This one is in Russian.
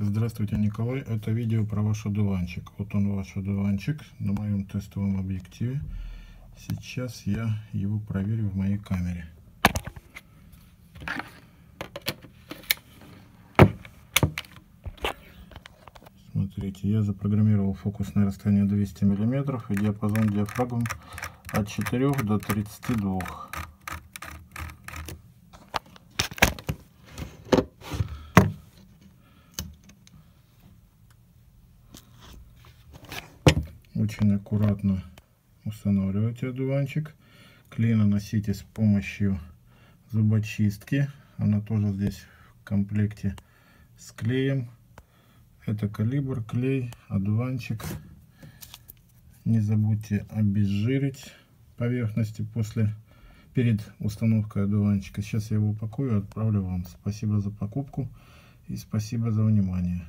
Здравствуйте, Николай. Это видео про ваш одуванчик. Вот он ваш одуванчик на моем тестовом объективе. Сейчас я его проверю в моей камере. Смотрите, я запрограммировал фокусное расстояние 200 мм и диапазон диафрагм от 4 до 32 Очень аккуратно устанавливайте одуванчик. Клей наносите с помощью зубочистки. Она тоже здесь в комплекте с клеем. Это калибр, клей, одуванчик. Не забудьте обезжирить поверхности после перед установкой одуванчика. Сейчас я его упакую и отправлю вам. Спасибо за покупку и спасибо за внимание.